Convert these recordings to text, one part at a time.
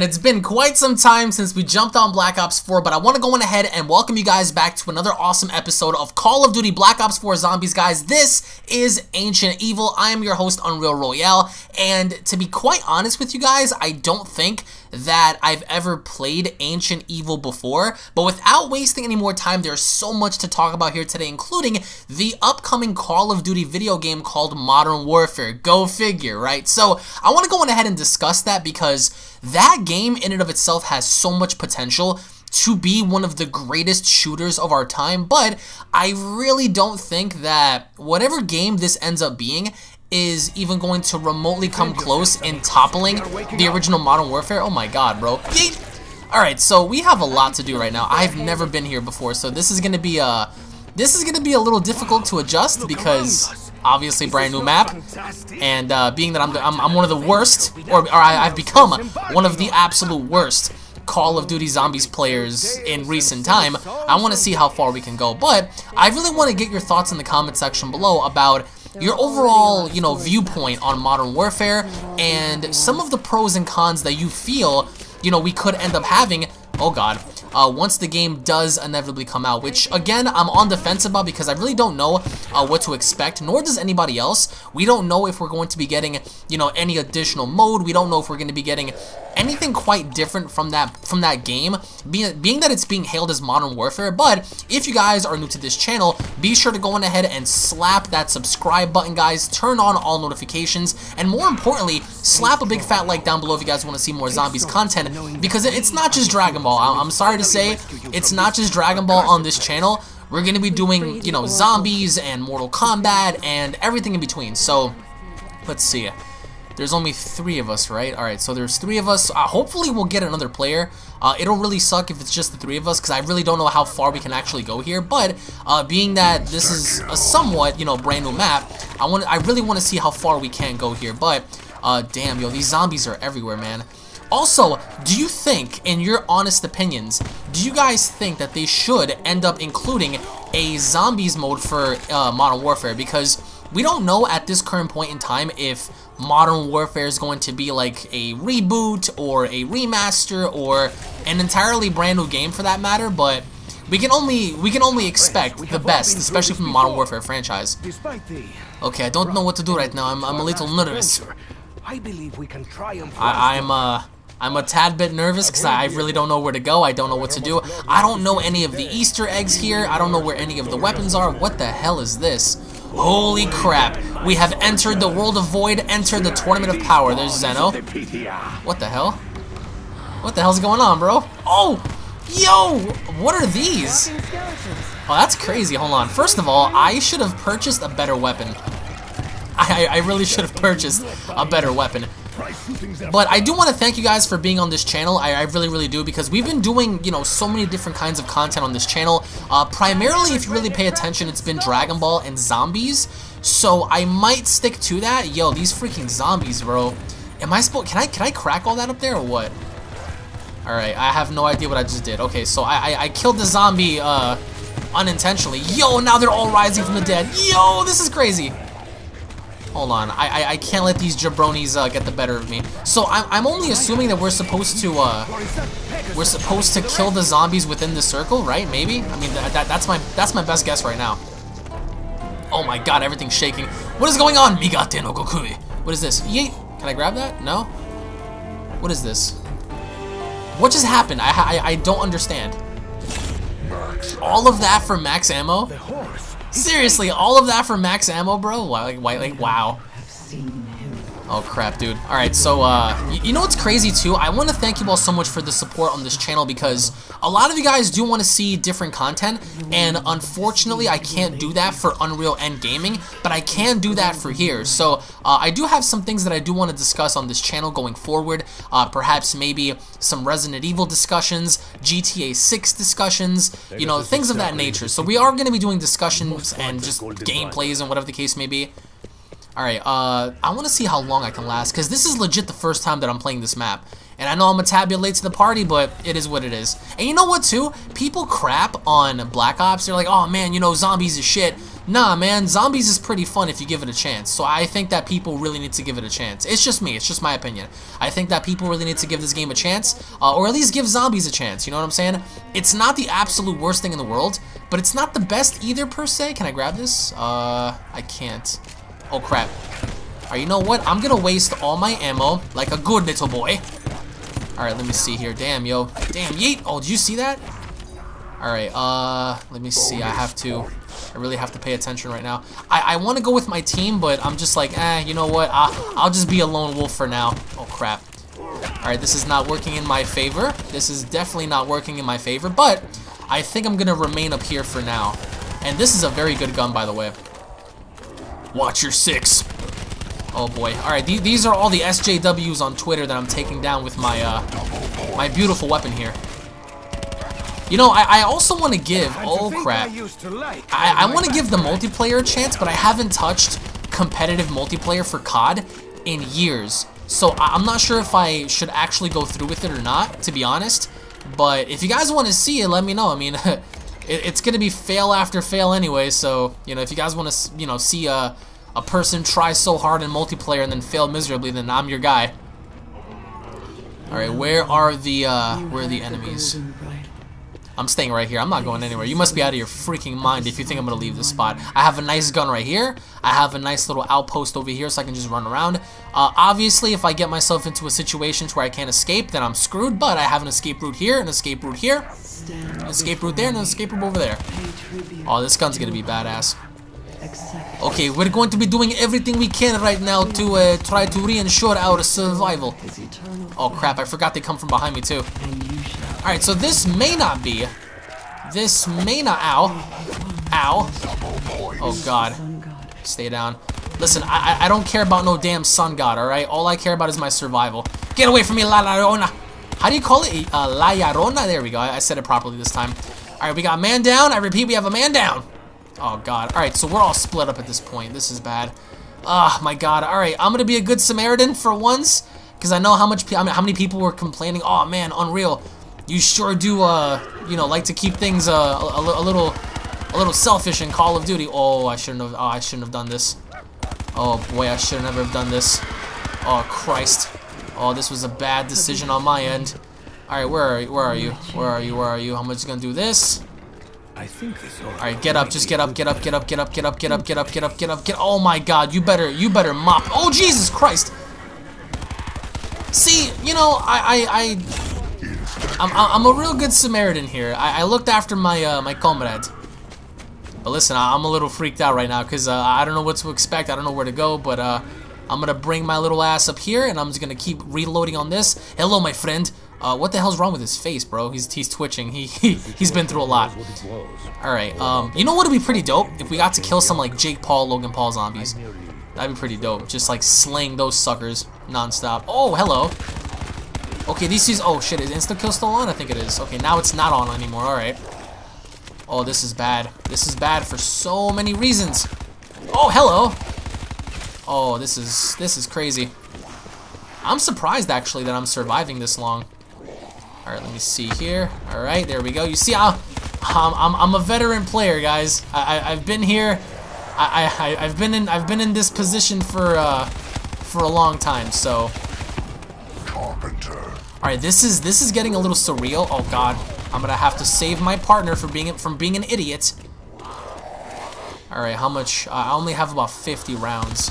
man, it's been quite some time since we jumped on Black Ops 4, but I want to go on ahead and welcome you guys back to another awesome episode of Call of Duty Black Ops 4 Zombies, guys. This is Ancient Evil. I am your host, Unreal Royale, and to be quite honest with you guys, I don't think that I've ever played Ancient Evil before, but without wasting any more time, there's so much to talk about here today, including the upcoming Call of Duty video game called Modern Warfare. Go figure, right? So I want to go on ahead and discuss that because that game in and of itself has so much potential to be one of the greatest shooters of our time, but I really don't think that whatever game this ends up being is even going to remotely come close in toppling the original Modern Warfare. Oh my god, bro. Alright, so we have a lot to do right now. I've never been here before, so this is going to be a... This is going to be a little difficult to adjust because obviously brand new map, and uh, being that I'm, I'm, I'm, one of the worst, or, or I, I've become one of the absolute worst Call of Duty Zombies players in recent time, I want to see how far we can go. But I really want to get your thoughts in the comment section below about your overall, you know, viewpoint on Modern Warfare and some of the pros and cons that you feel, you know, we could end up having, oh god, uh, once the game does inevitably come out, which again, I'm on the fence about because I really don't know uh, what to expect, nor does anybody else. We don't know if we're going to be getting, you know, any additional mode. We don't know if we're going to be getting anything quite different from that from that game, being, being that it's being hailed as Modern Warfare. But if you guys are new to this channel, be sure to go on ahead and slap that subscribe button, guys. Turn on all notifications, and more importantly, slap a big fat like down below if you guys want to see more zombies content, because it's not just Dragon Ball. I'm sorry to say, it's not just Dragon Ball on this channel. We're going to be doing, you know, zombies and Mortal Kombat and everything in between. So, let's see. There's only three of us, right? Alright, so there's three of us. Uh, hopefully we'll get another player. Uh, it'll really suck if it's just the three of us, because I really don't know how far we can actually go here. But, uh, being that this is a somewhat, you know, brand new map, I want I really want to see how far we can go here. But, uh, damn, yo, these zombies are everywhere, man. Also, do you think, in your honest opinions, do you guys think that they should end up including a zombies mode for uh, Modern Warfare? Because we don't know at this current point in time if Modern Warfare is going to be like a reboot or a remaster or an entirely brand new game for that matter, but we can only we can only expect the best, especially from the Modern Warfare franchise. Okay, I don't know what to do right now. I'm, I'm a little nervous. I believe we can triumph. I, I'm uh I'm a tad bit nervous because I really don't know where to go. I don't know what to do. I don't know any of the Easter eggs here. I don't know where any of the weapons are. What the hell is this? Holy crap. We have entered the World of Void, entered the Tournament of Power. There's Zeno. What the hell? What the hell's going on, bro? Oh! Yo! What are these? Oh, that's crazy. Hold on. First of all, I should have purchased a better weapon. I, I really should have purchased a better weapon. But I do want to thank you guys for being on this channel. I, I, really, really do because we've been doing, you know, so many different kinds of content on this channel. Uh, primarily, if you really pay attention, it's been Dragon Ball and zombies. So I might stick to that. Yo, these freaking zombies, bro. Am I supposed? Can I can I crack all that up there or what? All right, I have no idea what I just did. Okay, so I I, I killed the zombie uh, unintentionally. Yo, now they're all rising from the dead. Yo, this is crazy. Hold on, I, I, I can't let these jabronis uh, get the better of me. So I'm, I'm only assuming that we're supposed to uh, we're supposed to kill the zombies within the circle, right? Maybe. I mean that, that that's my that's my best guess right now. Oh my god, everything's shaking. What is going on? Migate no Gokui. What is this? Yeet. Can I grab that? No. What is this? What just happened? I I, I don't understand. All of that for max ammo? Seriously, all of that for max ammo, bro? Like, like, wow. Oh crap, dude. Alright, so, uh, you know what's crazy too? I want to thank you all so much for the support on this channel because a lot of you guys do want to see different content, and unfortunately I can't do that for Unreal Ent Gaming, but I can do that for here. So, uh, I do have some things that I do want to discuss on this channel going forward. Uh, perhaps maybe some Resident Evil discussions, GTA 6 discussions, you know, things of that nature. So we are going to be doing discussions and just gameplays and whatever the case may be. Alright, uh, I want to see how long I can last, because this is legit the first time that I'm playing this map. And I know I'm a tad to the party, but it is what it is. And you know what, too? People crap on Black Ops. They're like, oh, man, you know, zombies is shit. Nah, man, zombies is pretty fun if you give it a chance. So I think that people really need to give it a chance. It's just me. It's just my opinion. I think that people really need to give this game a chance, uh, or at least give zombies a chance. You know what I'm saying? It's not the absolute worst thing in the world, but it's not the best either per se. Can I grab this? Uh, I can't. Oh crap. Alright, you know what? I'm gonna waste all my ammo like a good little boy. Alright, let me see here. Damn, yo. Damn, yeet. Oh, did you see that? Alright, uh, let me see. I have to... I really have to pay attention right now. I, I want to go with my team, but I'm just like, eh, you know what? I, I'll just be a lone wolf for now. Oh, crap. Alright, this is not working in my favor. This is definitely not working in my favor, but I think I'm going to remain up here for now. And this is a very good gun, by the way. Watch your six. Oh boy. Alright, th these are all the SJWs on Twitter that I'm taking down with my, uh, my beautiful weapon here. You know, I, I also want to give, oh crap, I, I want to give the multiplayer a chance, but I haven't touched competitive multiplayer for COD in years. So I'm not sure if I should actually go through with it or not, to be honest. But if you guys want to see it, let me know. I mean, it, it's going to be fail after fail anyway, so, you know, if you guys want to, you know, see a, a person try so hard in multiplayer and then fail miserably, then I'm your guy. Alright, where are the, uh, where are the enemies? I'm staying right here. I'm not going anywhere. You must be out of your freaking mind if you think I'm going to leave this spot. I have a nice gun right here. I have a nice little outpost over here so I can just run around. Uh, obviously, if I get myself into a situation where I can't escape, then I'm screwed. But I have an escape route here, an escape route here, escape route there, and an escape route over there. Oh, this gun's to be badass. Okay, we're going to be doing everything we can right now to uh, try to reinsure our survival. Oh crap, I forgot they come from behind me too. Alright, so this may not be. This may not. Ow. Ow. Oh, God. Stay down. Listen, I, I don't care about no damn sun god, alright? All I care about is my survival. Get away from me, La Llorona. How do you call it? Uh, La Llorona? There we go. I, I said it properly this time. Alright, we got a man down. I repeat, we have a man down. Oh, God. Alright, so we're all split up at this point. This is bad. Oh, my God. Alright, I'm gonna be a good Samaritan for once. Because I know how much, I mean, how many people were complaining. Oh, man, unreal you sure do, uh, you know, like to keep things uh, a, a, little, a little selfish in Call of Duty. Oh, I shouldn't have. Oh, I shouldn't have done this. Oh boy, I should never have done this. Oh Christ. Oh, this was a bad decision on my end. All right, where are you? Where are you? Where are you? Where are you? I'm just gonna do this. I think this. All right, get up. Just get up. Get up. Get up. Get up. Get up. Get up. Get up. Get up. Get up. Get. Oh my God! You better. You better mop. Oh Jesus Christ! See, you know, I, I, I I'm, I'm a real good Samaritan here. I, I looked after my uh, my comrades. But listen, I'm a little freaked out right now because uh, I don't know what to expect. I don't know where to go, but uh, I'm to bring my little ass up here, and I'm just to keep reloading on this. Hello, my friend. Uh, what the hell's wrong with his face, bro? He's he's twitching. He, he he's been through a lot. All right. Um, you know what would be pretty dope if we got to kill some like Jake Paul, Logan Paul zombies. That'd be pretty dope. Just like slaying those suckers nonstop. Oh, hello. Okay, this is... Oh, shit. Is insta-kill still on? I think it is. Okay, now it's not on anymore. Alright. Oh, this is bad. This is bad for so many reasons. Oh, hello. Oh, this is... This is crazy. I'm surprised, actually, that I'm surviving this long. Alright, let me see here. Alright, there we go. You see, I'm, I'm, I'm a veteran player, guys. I, I, have been here... I, I, I've been in I've been in this position for uh, for a long time, so Carpenter. Alright, this is this is getting a little surreal. Oh god. I'm gonna have to save my partner from being from being an idiot. Alright, how much? Uh, I only have about 50 rounds.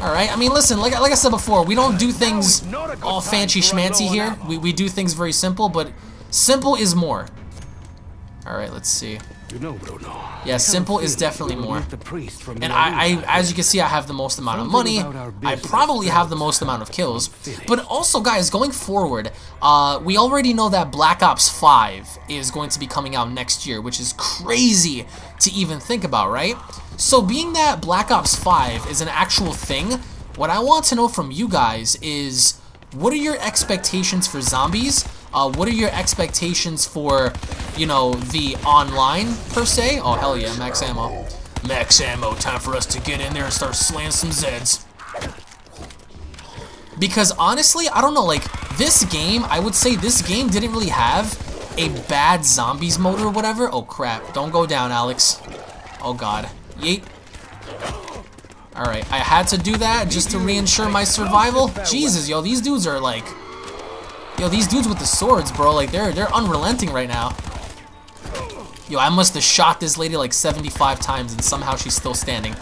Alright, I mean, listen, like, like I said before, we don't do things all fancy schmancy here. We, we do things very simple, but simple is more. Alright, let's see. You know, Bruno. Yeah, simple is definitely more. And I, I, as you can see, I have the most amount of money. I probably have the most amount of kills. But also, guys, going forward, uh, we already know that Black Ops 5 is going to be coming out next year, which is crazy to even think about, right? So being that Black Ops 5 is an actual thing, what I want to know from you guys is, what are your expectations for zombies? Uh, what are your expectations for, you know, the online, per se? Oh, hell yeah, max ammo. Max ammo, time for us to get in there and start slaying some Zeds. Because honestly, I don't know, like, this game, I would say this game didn't really have a bad zombies mode or whatever. Oh crap, don't go down, Alex. Oh god. Yeet. Alright, I had to do that just to reinsure my survival. Jesus, yo, these dudes are like... Yo, these dudes with the swords, bro, like, they're, they're unrelenting right now. Yo, I must have shot this lady like 75 times and somehow she's still standing.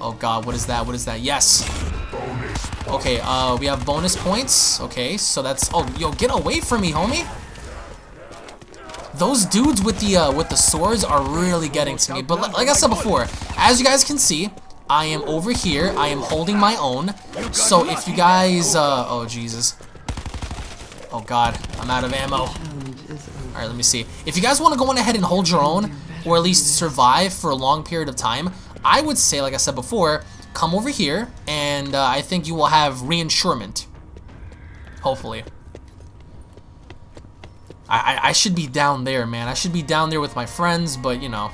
Oh god, what is that? What is that? Yes! Okay, uh, we have bonus points. Okay, so that's... Oh, yo, get away from me, homie! Those dudes with the, uh, with the swords are really getting to me. But like I said before, as you guys can see, I am over here. I am holding my own. So if you guys... Uh, oh, Jesus. Oh god, I'm out of ammo. Alright, let me see. If you guys want to go on ahead and hold your own, or at least survive for a long period of time, I would say, like I said before, come over here, and uh, I think you will have reinsurement. Hopefully. I, I, should be down there, man. I should be down there with my friends, but, you know,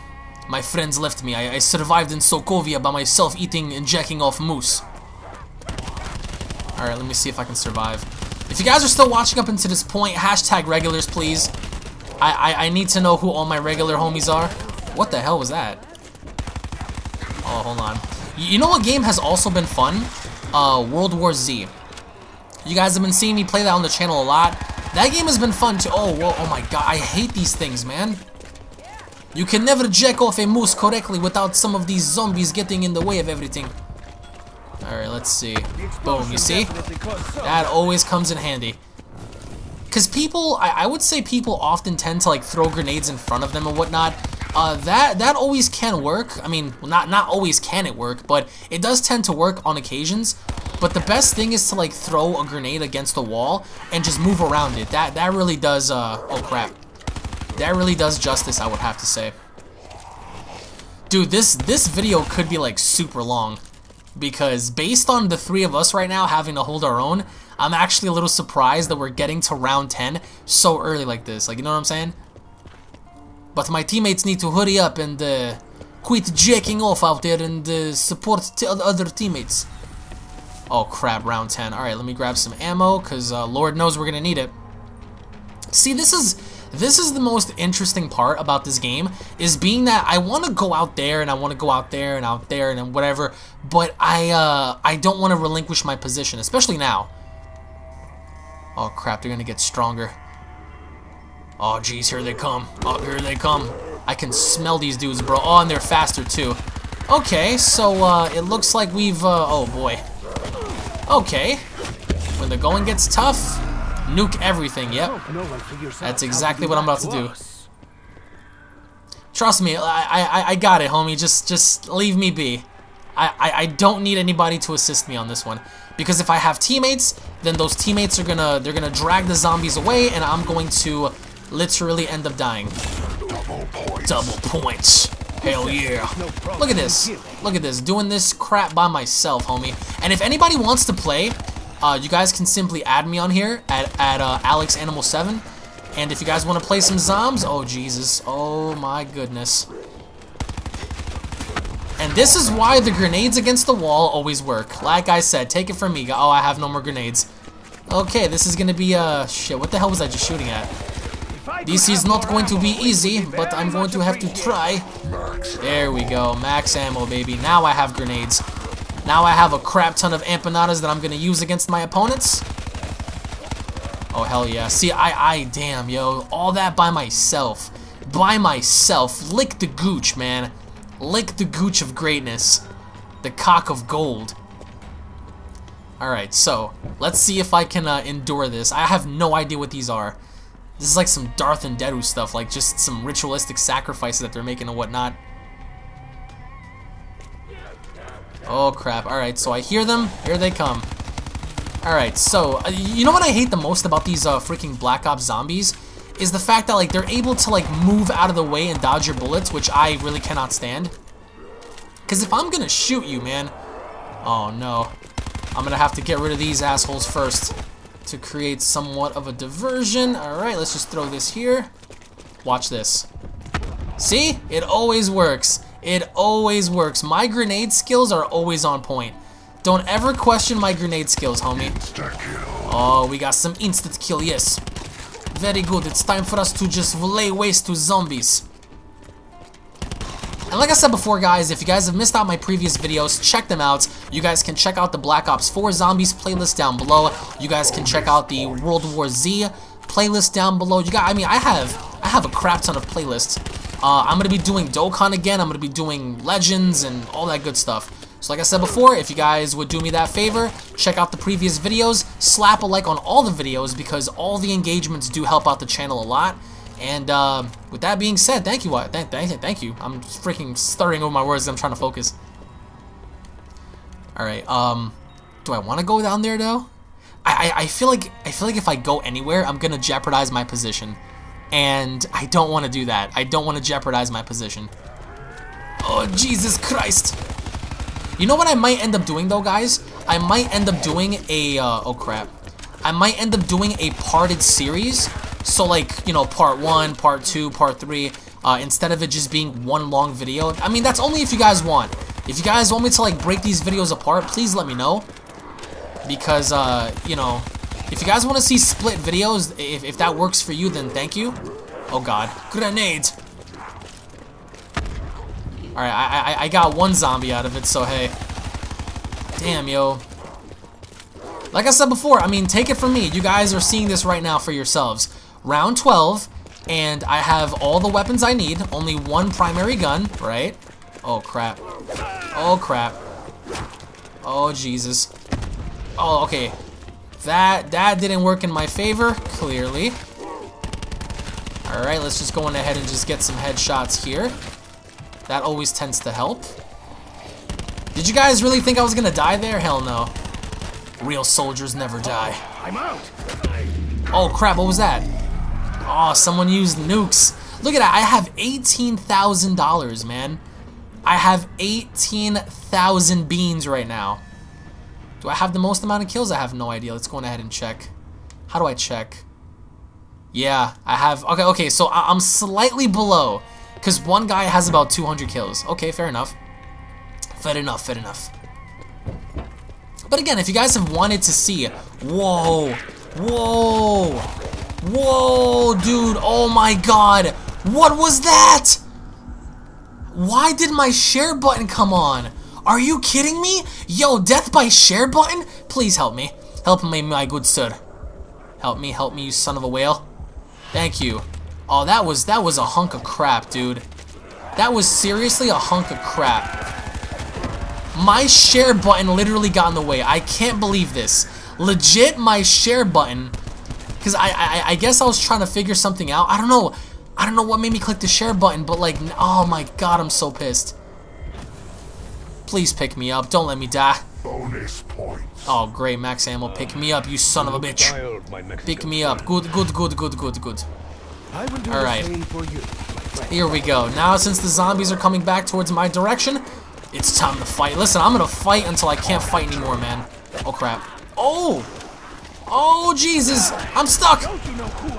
my friends left me. I, I survived in Sokovia by myself eating and jacking off moose. Alright, let me see if I can survive. If you guys are still watching up into this point, hashtag regulars, please. I, I, I need to know who all my regular homies are. What the hell was that? Oh, hold on. You know what game has also been fun? Uh, World War Z. You guys have been seeing me play that on the channel a lot. That game has been fun too. Oh, whoa, oh my god, I hate these things, man. You can never jack off a moose correctly without some of these zombies getting in the way of everything. Alright, let's see. Boom, you see? That always comes in handy. Because people, I, I, would say people often tend to like throw grenades in front of them and whatnot. Uh, that that always can work. I mean, not not always can it work, but it does tend to work on occasions. But the best thing is to like throw a grenade against the wall and just move around it. That that really does. Uh, oh crap, that really does justice. I would have to say. Dude, this this video could be like super long because based on the three of us right now having to hold our own, I'm actually a little surprised that we're getting to round 10 so early like this. Like, you know what I'm saying? But my teammates need to hurry up and uh, quit jacking off out there and uh, support other teammates. Oh crap, round 10. Alright, let me grab some ammo, because uh, Lord knows we're going to need it. See, this is this is the most interesting part about this game, is being that I want to go out there, and I want to go out there, and out there, and whatever, but I, uh, I don't want to relinquish my position, especially now. Oh crap, they're gonna get stronger. Oh geez, here they come. Oh, here they come. I can smell these dudes, bro. Oh, and they're faster too. Okay, so uh, it looks like we've, uh, oh boy. Okay. When the going gets tough, nuke everything, yep. That's exactly what I'm about to do. Trust me, I, I, I got it, homie. Just, just leave me be. I, I, I don't need anybody to assist me on this one. Because if I have teammates, then those teammates are gonna they're gonna drag the zombies away, and I'm going to literally end up dying. Double points. Double points. Hell yeah. Look at this. Look at this. Doing this crap by myself, homie. And if anybody wants to play, uh, you guys can simply add me on here at, at uh, AlexAnimal7. And if you guys want to play some zombs, oh Jesus, oh my goodness. And this is why the grenades against the wall always work. Like I said, take it from me. Oh, I have no more grenades. Okay, this is gonna be, uh, shit, what the hell was I just shooting at? This is not going to be easy, but I'm going to have to try. There we go, max ammo, baby. Now I have grenades. Now I have a crap ton of empanadas that I'm gonna use against my opponents. Oh, hell yeah. See, I, I, damn, yo, all that by myself. By myself. Lick the gooch, man. Lick the gooch of greatness. The cock of gold. Alright, so, let's see if I can uh, endure this. I have no idea what these are. This is like some Darth and Deru stuff, like just some ritualistic sacrifices that they're making and whatnot. Oh crap, alright, so I hear them, here they come. Alright, so, uh, you know what I hate the most about these uh, freaking Black Ops zombies? is the fact that like they're able to like move out of the way and dodge your bullets, which I really cannot stand. Because if I'm gonna shoot you, man, oh no, I'm gonna have to get rid of these assholes first to create somewhat of a diversion. All right, let's just throw this here. Watch this. See, it always works. It always works. My grenade skills are always on point. Don't ever question my grenade skills, homie. Oh, we got some instant kill, yes. Very good. It's time for us to just lay waste to zombies. And like I said before, guys, if you guys have missed out my previous videos, check them out. You guys can check out the Black Ops 4 Zombies playlist down below. You guys can check out the World War Z playlist down below. You got, I mean, I have, I have a crap ton of playlists. Uh, I'm gonna be doing Dokkan again. I'm gonna be doing Legends and all that good stuff. So like I said before, if you guys would do me that favor, check out the previous videos, slap a like on all the videos because all the engagements do help out the channel a lot. And uh, with that being said, thank you. Thank, thank, thank you. I'm freaking stuttering over my words. I'm trying to focus. All right. Um, do I want to go down there though? I, I, I feel like I feel like if I go anywhere, I'm gonna jeopardize my position, and I don't want to do that. I don't want to jeopardize my position. Oh Jesus Christ! You know what I might end up doing though, guys? I might end up doing a, uh, oh crap. I might end up doing a parted series. So like, you know, part one, part two, part three, uh, instead of it just being one long video. I mean, that's only if you guys want. If you guys want me to like break these videos apart, please let me know. Because, uh, you know, if you guys want to see split videos, if, if that works for you, then thank you. Oh god. Grenades! Alright, I, I, I got one zombie out of it, so hey. Damn, yo. Like I said before, I mean, take it from me. You guys are seeing this right now for yourselves. Round 12, and I have all the weapons I need. Only one primary gun, right? Oh, crap. Oh, crap. Oh, Jesus. Oh, okay. That, that didn't work in my favor, clearly. Alright, let's just go on ahead and just get some headshots here. That always tends to help. Did you guys really think I was gonna die there? Hell no. Real soldiers never die. I'm out. Oh crap, what was that? Oh, someone used nukes. Look at that, I have $18,000, man. I have 18,000 beans right now. Do I have the most amount of kills? I have no idea. Let's go ahead and check. How do I check? Yeah, I have... Okay, okay, so I'm slightly below. Because one guy has about 200 kills. Okay, fair enough. Fair enough, fair enough. But again, if you guys have wanted to see... Whoa! Whoa! Whoa, dude! Oh my god! What was that? Why did my share button come on? Are you kidding me? Yo, death by share button? Please help me. Help me, my good sir. Help me, help me, you son of a whale. Thank you. Oh, that was that was a hunk of crap, dude. That was seriously a hunk of crap. My share button literally got in the way. I can't believe this. Legit, my share button. Because I, I, I guess I was trying to figure something out. I don't know. I don't know what made me click the share button, but like, oh my god, I'm so pissed. Please pick me up. Don't let me die. Bonus points. Oh, great, max ammo. Pick me up, you son of a bitch. Pick me up. Good, good, good, good, good, good. Alright. Here we go. Now, since the zombies are coming back towards my direction, it's time to fight. Listen, I'm gonna fight until I can't fight anymore, man. Oh, crap. Oh! Oh, Jesus! I'm stuck!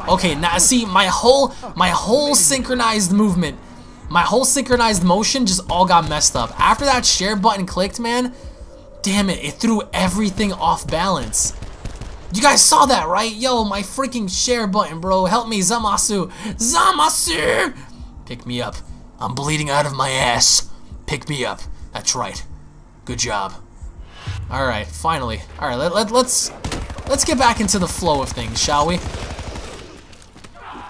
Okay, now, see, my whole, my whole synchronized movement, my whole synchronized motion just all got messed up. After that share button clicked, man, damn it, it threw everything off balance. You guys saw that, right? Yo, my freaking share button, bro. Help me, Zamasu. Zamasu! Pick me up. I'm bleeding out of my ass. Pick me up. That's right. Good job. Alright, finally. Alright, let, let, let's let's get back into the flow of things, shall we?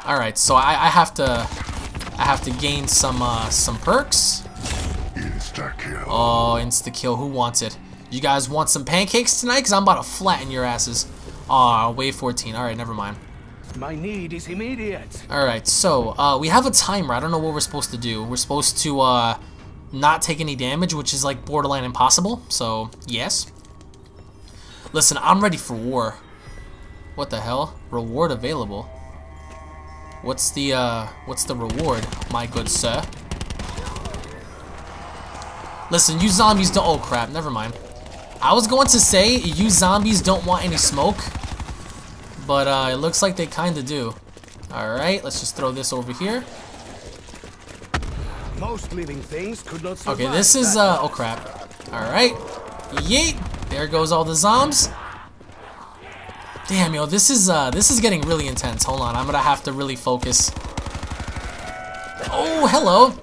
Alright, so I, I have to I have to gain some uh, some perks. Insta kill. Oh, insta kill. Who wants it? You guys want some pancakes tonight? Because I'm about to flatten your asses. Aw, wave 14. Alright, never mind. My need is immediate. Alright, so, uh, we have a timer. I don't know what we're supposed to do. We're supposed to, uh, not take any damage, which is, like, borderline impossible. So, yes. Listen, I'm ready for war. What the hell? Reward available. What's the, uh, what's the reward, my good sir? Listen, you zombies don't- oh crap, never mind. I was going to say, you zombies don't want any smoke, but uh, it looks like they kind of do. Alright, let's just throw this over here. Most living things could not survive Okay, this is, uh, oh crap. Alright, yeet, there goes all the zombs. Damn, yo, this is, uh, this is getting really intense. Hold on, I'm gonna have to really focus. Oh, hello.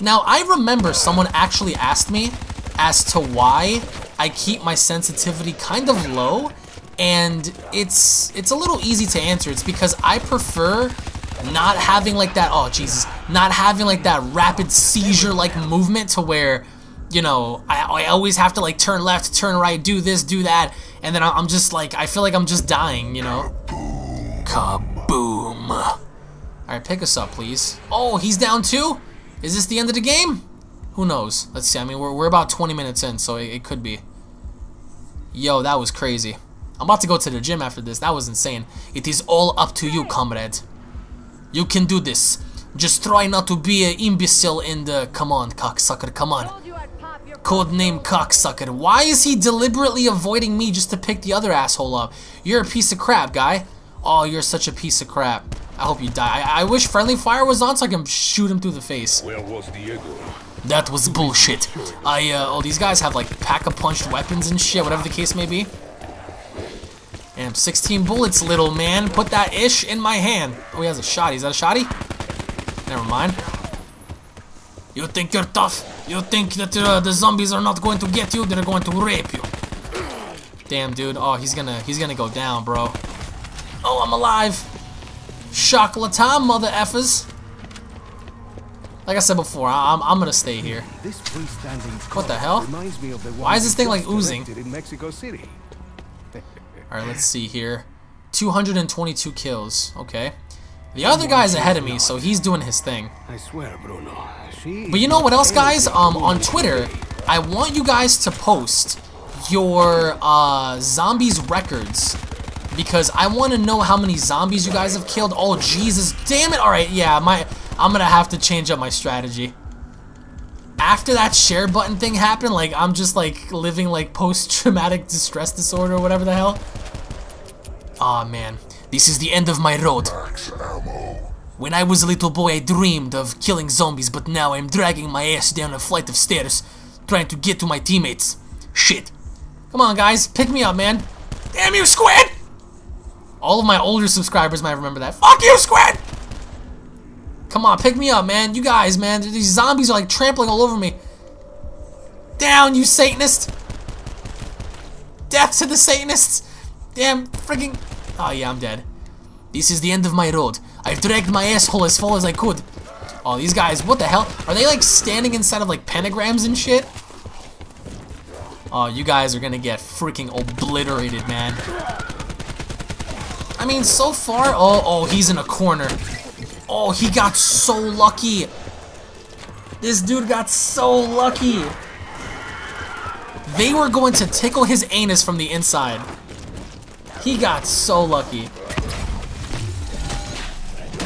Now, I remember someone actually asked me as to why I keep my sensitivity kind of low, and it's it's a little easy to answer. It's because I prefer not having like that, oh Jesus, not having like that rapid seizure like movement to where, you know, I, I always have to like turn left, turn right, do this, do that, and then I'm just like, I feel like I'm just dying, you know? Kaboom. Alright, pick us up, please. Oh, he's down too? Is this the end of the game? Who knows? Let's see, I mean, we're, we're about 20 minutes in, so it, it could be. Yo, that was crazy. I'm about to go to the gym after this. That was insane. It is all up to you, comrade. You can do this. Just try not to be an imbecile in the... Come on, cocksucker, come on. Codename cocksucker. Why is he deliberately avoiding me just to pick the other asshole up? You're a piece of crap, guy. Oh, you're such a piece of crap. I hope you die. I, I wish friendly fire was on so I can shoot him through the face. Where was Diego? That was bullshit. I, uh, oh, these guys have, like, pack-a-punched weapons and shit, whatever the case may be. And 16 bullets, little man. Put that ish in my hand. Oh, he has a shot. Is that a shotty? Never mind. You think you're tough? You think that uh, the zombies are not going to get you? They're going to rape you. Damn, dude. Oh, he's gonna, he's gonna go down, bro. Oh, I'm alive. Chocolate time, mother effers. Like I said before, I am I'm gonna stay here. What the hell? reminds me of the Why is this thing, like, oozing? In Mexico City. Alright, let's see here. 222 kills. Okay. The other guy's ahead of me, so he's doing his thing. I swear, Bruno. But you know what else, guys? Um, on Twitter, I want you guys to post your uh, zombies records because I want to know how many zombies you guys have killed. Oh, Jesus, damn it! All right, yeah, my I'm gonna have to change up my strategy. After that share button thing happened, like I'm just like living like post-traumatic distress disorder or whatever the hell. Aw, oh, man. This is the end of my road. When I was a little boy, I dreamed of killing zombies, but now I'm dragging my ass down a flight of stairs, trying to get to my teammates. Shit. Come on, guys, pick me up, man. Damn you, Squid! All of my older subscribers might remember that. Fuck you, Squid! Come on, pick me up, man. You guys, man. These zombies are like trampling all over me. Down, you Satanist! Death to the Satanists! Damn, freaking... Oh, yeah, I'm dead. This is the end of my road. I've dragged my asshole as far as I could. Oh, these guys, what the hell? Are they, like, standing inside of, like, pentagrams and shit? Oh, you guys are gonna get freaking obliterated, man. I mean, so far... Oh, oh, he's in a corner. Oh, he got so lucky. This dude got so lucky. They were going to tickle his anus from the inside. He got so lucky.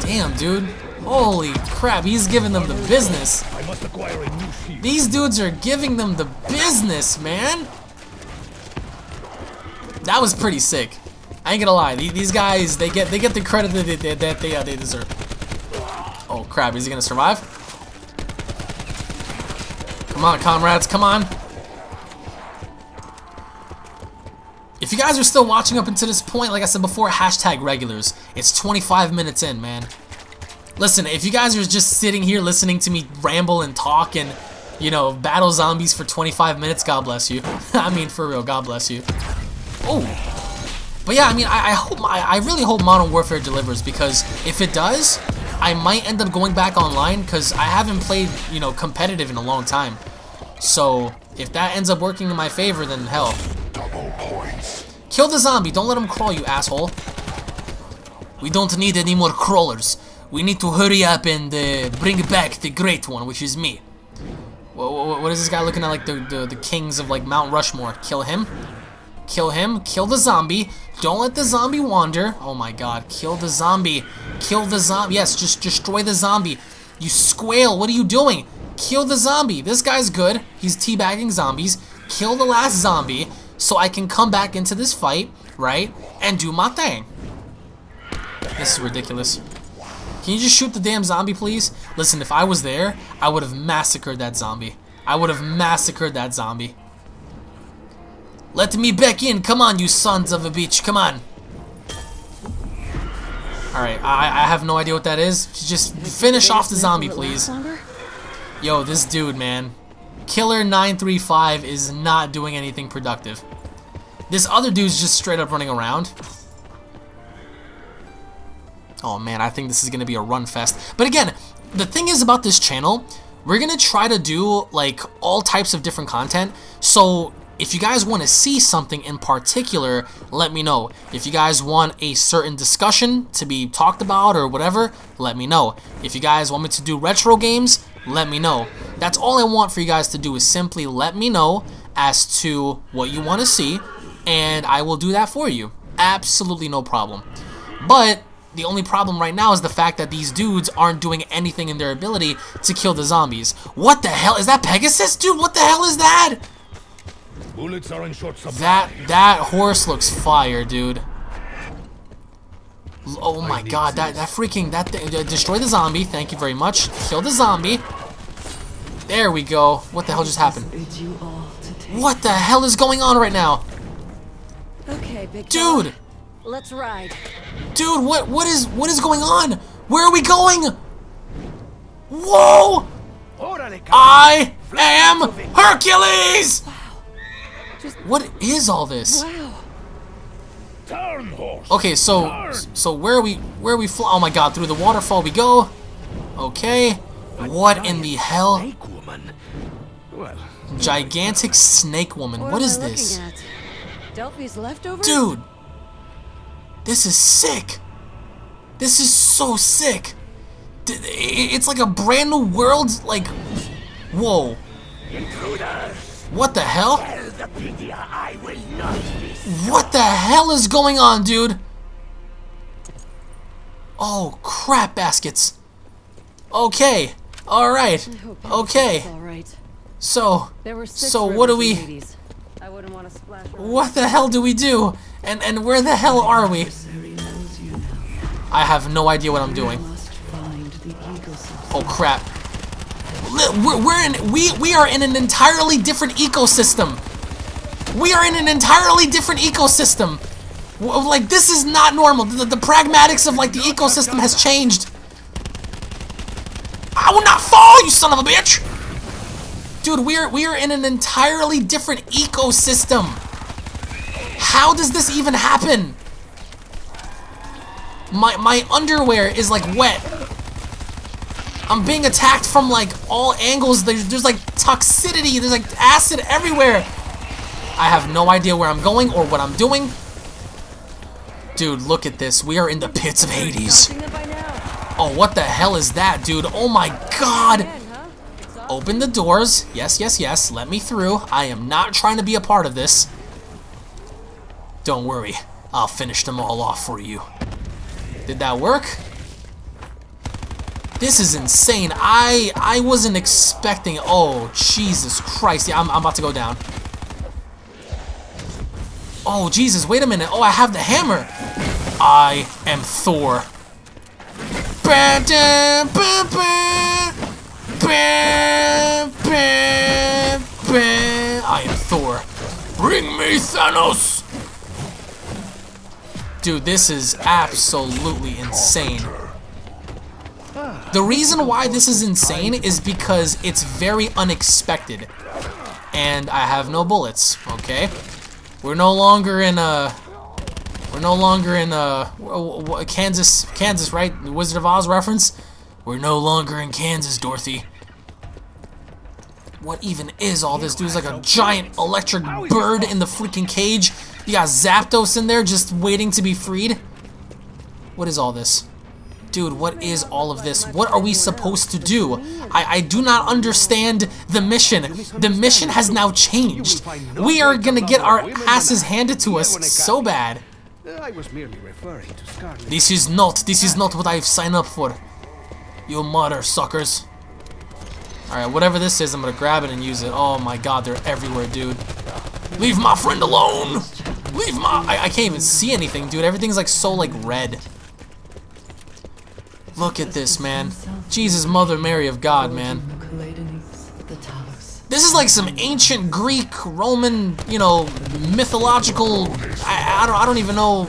Damn, dude. Holy crap, he's giving them the business. These dudes are giving them the business, man. That was pretty sick. I ain't gonna lie. These guys, they get they get the credit that they, that they, uh, they deserve. Oh crap, is he gonna survive? Come on, comrades, come on. You guys are still watching up until this point, like I said before, hashtag regulars. It's 25 minutes in, man. Listen, if you guys are just sitting here listening to me ramble and talk and, you know, battle zombies for 25 minutes, God bless you. I mean, for real, God bless you. Oh. But yeah, I mean, I, I hope, I, I really hope Modern Warfare delivers because if it does, I might end up going back online because I haven't played, you know, competitive in a long time. So, if that ends up working in my favor, then hell, Kill the zombie. Don't let him crawl, you asshole. We don't need any more crawlers. We need to hurry up and uh, bring back the great one, which is me. What, what is this guy looking at like the, the, the kings of like Mount Rushmore? Kill him. Kill him. Kill the zombie. Don't let the zombie wander. Oh my god. Kill the zombie. Kill the zombie. Yes, just destroy the zombie. You squail. What are you doing? Kill the zombie. This guy's good. He's teabagging zombies. Kill the last zombie so I can come back into this fight, right, and do my thing. This is ridiculous. Can you just shoot the damn zombie, please? Listen, if I was there, I would have massacred that zombie. I would have massacred that zombie. Let me back in. Come on, you sons of a bitch. Come on. Alright, I, I have no idea what that is. Just finish off the zombie, please. Yo, this dude, man. Killer935 is not doing anything productive. This other dude's just straight up running around. Oh man, I think this is gonna be a run fest. But again, the thing is about this channel, we're gonna try to do like all types of different content. So if you guys want to see something in particular, let me know. If you guys want a certain discussion to be talked about or whatever, let me know. If you guys want me to do retro games, let me know. That's all I want for you guys to do is simply let me know as to what you want to see, and I will do that for you. Absolutely no problem. But the only problem right now is the fact that these dudes aren't doing anything in their ability to kill the zombies. What the hell? Is that Pegasus? Dude, what the hell is that? Bullets are in short supply. That that horse looks fire, dude. L- Oh my god, that that freaking that thing, uh, destroy the zombie. Thank you very much. Kill the zombie. There we go. What the hell just happened? Bid you all to take. What the hell is going on right now? Okay, big. Dude, Let's ride. dude, what what is what is going on? Where are we going? Whoa! I am Hercules! Just What is all this? wow. Turn, horse. Okay, so so where are we where are we fly? Oh my god, through the waterfall we go. Okay. What in the hell? Snake woman. Well, Gigantic snake woman. What, What am is I this? Delphi's leftovers? Dude. This is sick. This is so sick. It's like a brand new world like whoa. What the hell? What the hell is going on, dude? Oh, crap baskets. Okay. All right. Okay. All right. So, There were six so what do we. I wouldn't want to splash. what the hell do we do? And and where the hell are we? Adversary knows you now. I have no idea what I'm doing. Must find the ecosystem. Oh crap. We're, we're in we we are in an entirely different ecosystem. We are in an entirely different ecosystem. Like this is not normal. The, the pragmatics of like the ecosystem has changed. I will not fall, you son of a bitch. Dude, we are we are in an entirely different ecosystem. How does this even happen? My my underwear is like wet. I'm being attacked from like all angles. There's, there's like toxicity. There's like acid everywhere. I have no idea where I'm going or what I'm doing. Dude, look at this. We are in the pits of Hades. Seen it by now. Oh, what the hell is that, dude? Oh my god. Man, huh? It's off. Open the doors. Yes, yes, yes. Let me through. I am not trying to be a part of this. Don't worry. I'll finish them all off for you. Did that work? This is insane. I I wasn't expecting. Oh, Jesus Christ. Yeah, I'm, I'm about to go down. Oh, Jesus. Wait a minute. Oh, I have the hammer. I am Thor. I am Thor. Bring me Thanos! Dude, this is absolutely insane. The reason why this is insane is because it's very unexpected. And I have no bullets, okay? We're no longer in a... We're no longer in uh, a... w- Kansas, Kansas, right? The Wizard of Oz reference? We're no longer in Kansas, Dorothy. What even is all this? Dude's like a giant electric bird in the freaking cage. You got Zapdos in there just waiting to be freed. What is all this? Dude, what is all of this? What are we supposed to do? I, I do not understand the mission. The mission has now changed. We are gonna get our asses handed to us so bad. I was merely referring to Scarlett. This is not, this is not what I've signed up for. You mother suckers. Alright, whatever this is, I'm gonna grab it and use it. Oh my god, they're everywhere, dude. Leave my friend alone! Leave my- I, I can't even see anything, dude. Everything's like so like red. Look at this, man. Jesus, Mother Mary of God, man. This is like some ancient Greek, Roman, you know, mythological. I, I don't I don't even know,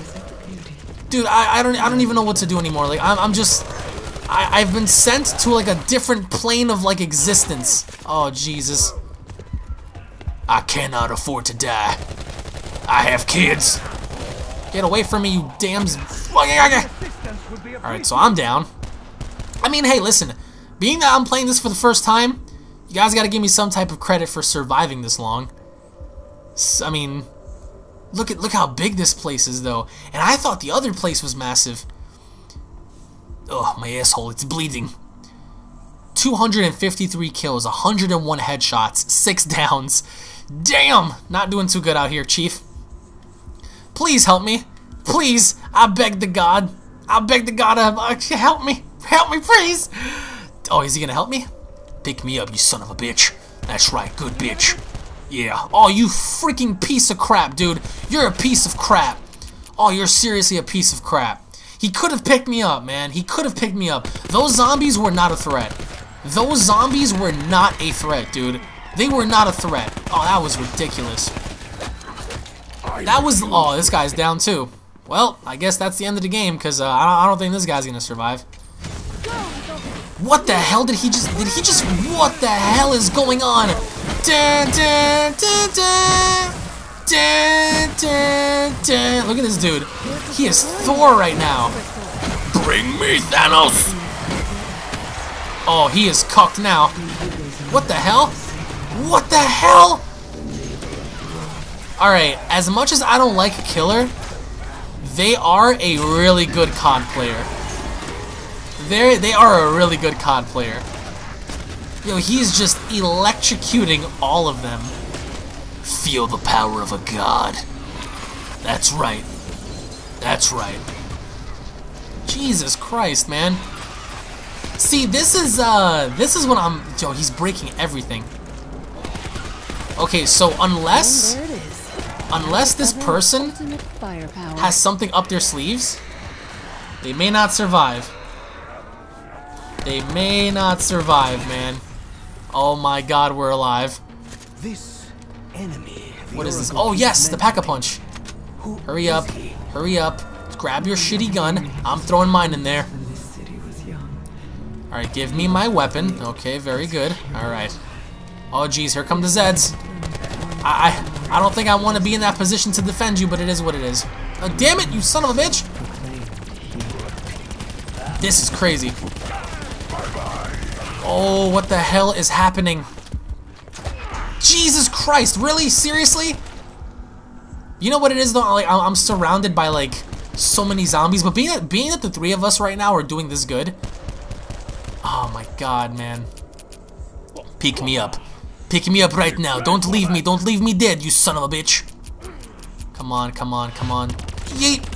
dude. I, I don't I don't even know what to do anymore. Like I'm I'm just I, I've been sent to like a different plane of like existence. Oh Jesus. I cannot afford to die. I have kids. Get away from me, you damn. Alright, so I'm down. I mean, hey, listen. Being that I'm playing this for the first time, you guys gotta give me some type of credit for surviving this long. I mean, look at look how big this place is, though. And I thought the other place was massive. Oh, my asshole, it's bleeding. 253 kills, 101 headshots, 6 downs. Damn! Not doing too good out here, Chief. Please help me. Please, I beg the God. I beg the God, uh, help me. Help me, please. Oh, is he gonna help me? Pick me up, you son of a bitch. That's right, good bitch. Yeah. Oh, you freaking piece of crap, dude. You're a piece of crap. Oh, you're seriously a piece of crap. He could have picked me up, man. He could have picked me up. Those zombies were not a threat. Those zombies were not a threat, dude. They were not a threat. Oh, that was ridiculous. That was... Oh, this guy's down too. Well, I guess that's the end of the game, because uh, I, don't, think this guy's going to survive. What the hell did he just... Did he just... What the hell is going on? Dun, dun, dun, dun. Dun, dun, dun. Look at this dude. He is Thor right now. Bring me Thanos! Oh, he is cucked now. What the hell? What the hell? Alright, as much as I don't like Killer, they are a really good COD player. They're, they are a really good COD player. Yo, he's just electrocuting all of them. Feel the power of a god. That's right. That's right. Jesus Christ, man. See, this is, uh, this is when I'm, yo, he's breaking everything. Okay, so unless, is. unless this person has something up their sleeves, they may not survive. They may not survive, man. Oh my god, we're alive. This enemy. What is this? Oh yes, the pack-a-punch. Hurry up. Hurry up. Grab your shitty gun. I'm throwing mine in there. When this city was young. Alright, give me my weapon. Okay, very good. Alright. Oh jeez, here come the Zeds. I, I I don't think I want to be in that position to defend you, but it is what it is. Oh, damn it, you son of a bitch! This is crazy. Oh, what the hell is happening? Jesus Christ, really? Seriously? You know what it is though? Like I'm surrounded by like so many zombies, but being that being that the three of us right now are doing this good. Oh my god, man. Pick me up. Pick me up right now. Don't leave me. Don't leave me dead, you son of a bitch. Come on, come on, come on. Yeet.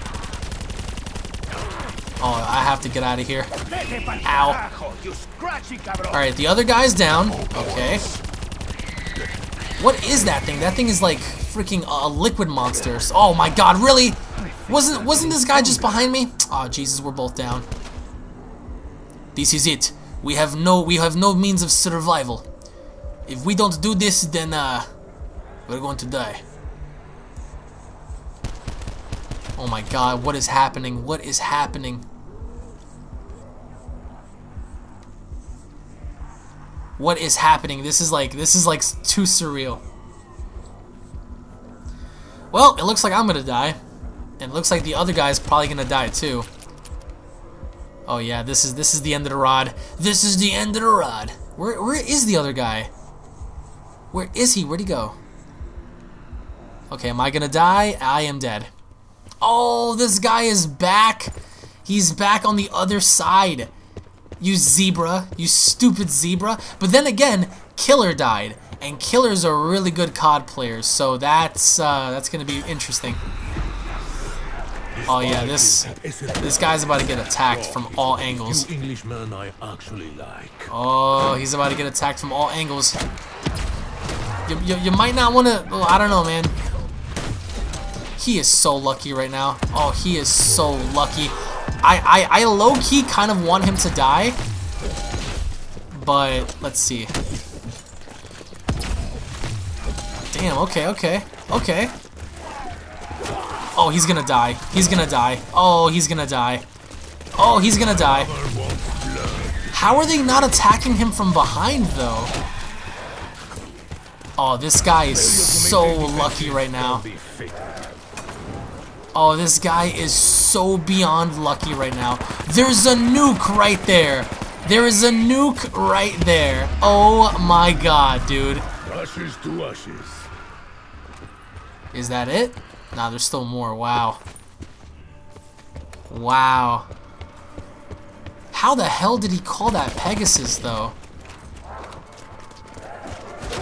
Oh, I have to get out of here. Ow. You scratchy cabrón. Alright, the other guy's down. Okay. What is that thing? That thing is like freaking a liquid monster. Oh my god, really? Wasn't wasn't this guy just behind me? Oh Jesus, we're both down. This is it. We have no we have no means of survival. If we don't do this, then uh we're going to die. Oh my god, what is happening? What is happening? What is happening? This is like this is like too surreal. Well, it looks like I'm gonna die. And it looks like the other guy's probably gonna die too. Oh yeah, this is this is the end of the rod. This is the end of the rod. Where where is the other guy? Where is he? Where'd he go? Okay, am I gonna die? I am dead. Oh, this guy is back. He's back on the other side. You zebra. You stupid zebra. But then again, Killer died. And Killer's a really good COD player, so that's uh, that's gonna be interesting. Oh yeah, this this guy's about to get attacked from all angles. Englishman I actually like. Oh, he's about to get attacked from all angles. You, you, you might not want to... Oh, I don't know, man. He is so lucky right now. Oh, he is so lucky. I, I, I low-key kind of want him to die. But, let's see. Damn, okay, okay. Okay. Oh, he's gonna die. He's gonna die. Oh, he's gonna die. Oh, he's gonna die. How are they not attacking him from behind, though? Oh, this guy is so lucky right now. Oh, this guy is so beyond lucky right now. There's a nuke right there. There is a nuke right there. Oh my god, dude. Ashes to ashes. Is that it? Nah, there's still more. Wow. Wow. How the hell did he call that Pegasus, though?